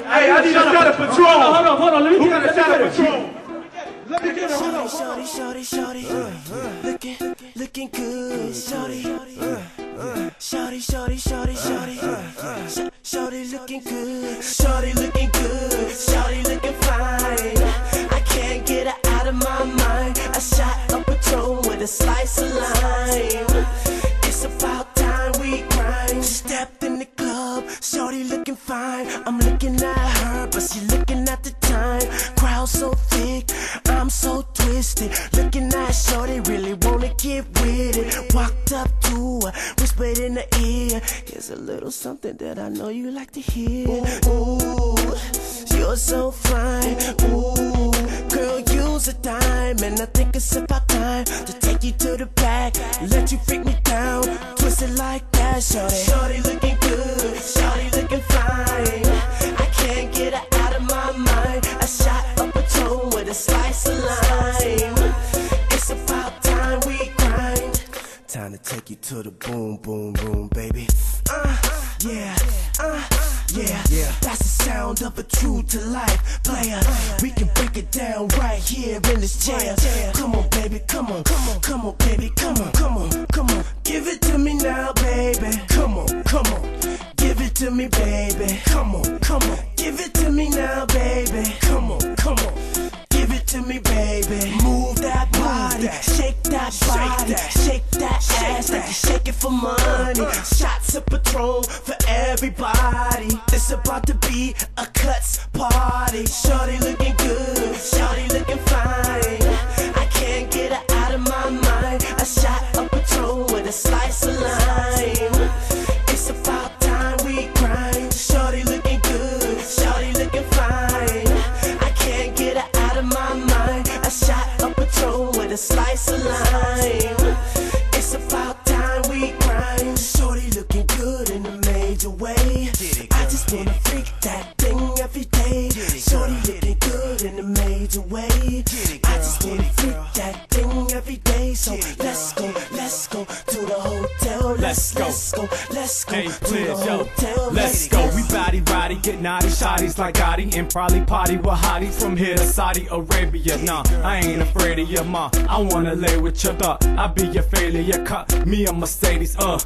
Hey, I need a shot of Patron. Hold on, hold on, hold on. Let me Who get it. a shot Let of me get it. Let me get it. Hold on. Shorty, shorty, shorty, shorty, looking, looking good, shorty. Shorty, shorty, shorty, shorty, shorty looking good, shorty looking good, time. Crowd so thick, I'm so twisted. Looking at shorty, really wanna get with it. Walked up to her, whispered in the ear. Here's a little something that I know you like to hear. Ooh, you're so fine. Ooh, girl, use a dime, and I think it's about time to take you to the back, let you freak me down, twist it like that, shorty. Shorty looking good, shorty looking fine. I can't get of my mind. A shot of Patron with a slice of lime. It's about time we grind. Time to take you to the boom boom room, baby. Uh, yeah, uh, yeah, yeah. That's the sound of a true to life player. We can break it down right here in this chair. Come on, baby, come on, come on, come on, baby, come on, come on, come on. Give it to me now, baby. Come on, come on. To me, baby. Come on, come on. Give it to me now, baby. Come on, come on. Give it to me, baby. Move that body, shake that body, shake that ass like you shake it for money. Shots of Patron for everybody. It's about to be a Kutz party. Shorty looking good, shorty looking fine. I can't get out major way. I just wanna freak that thing every day. So let's go, let's go to the hotel. Let's go. let's go, let's go Hey, to the yo, hotel. let's go. We body roddy, get naughty, shotties like Gotti, and probably party with hotties from here to Saudi Arabia. Nah, I ain't afraid of your ma. I wanna lay with your thought. I be your failure. Your cut me a Mercedes. Uh,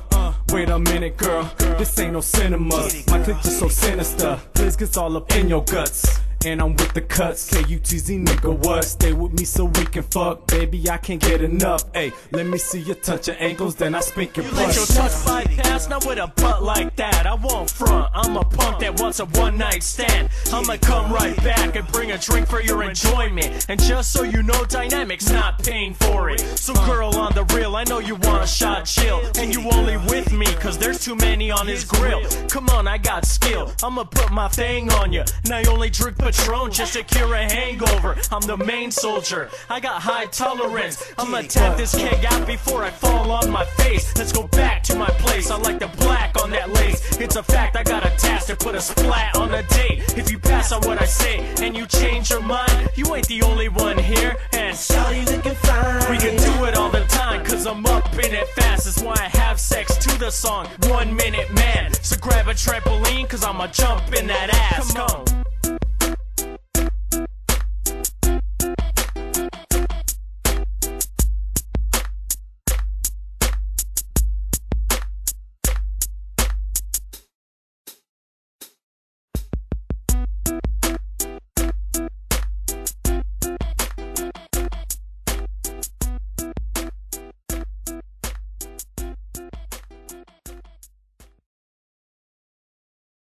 wait a minute, girl. This ain't no cinema. My clip is so sinister. This gets all up in your guts. And I'm with the Kutz, K-U-T-Z nigga what? Stay with me so we can fuck, baby I can't get enough Hey, let me see you touch your ankles, then I spank your butt Let your touch bypass, not with a butt like that. I won't front. I'm a punk that wants a one night stand. I'ma come right back and bring a drink for your enjoyment. And just so you know, Dienamik's not paying for it. So, girl, on the real, I know you want a Sha Chill. And you only with me, cause there's too many on his grill. Come on, I got skill. I'ma put my thing on you. And I only drink Patron just to cure a hangover. I'm the main soldier. I got high tolerance. I'ma tap this keg out before I fall on my face. Let's go back to my place. I like the black on that lace. It's a fact I got a task to put a splat on a date. If you pass on what I say and you change your mind, you ain't the only one here. And Shorty looking fine. we can do it all the time, cause I'm up in it fast. That's why I have sex to the song, One Minute Man. So grab a trampoline, cause I'ma jump in that ass. Come on.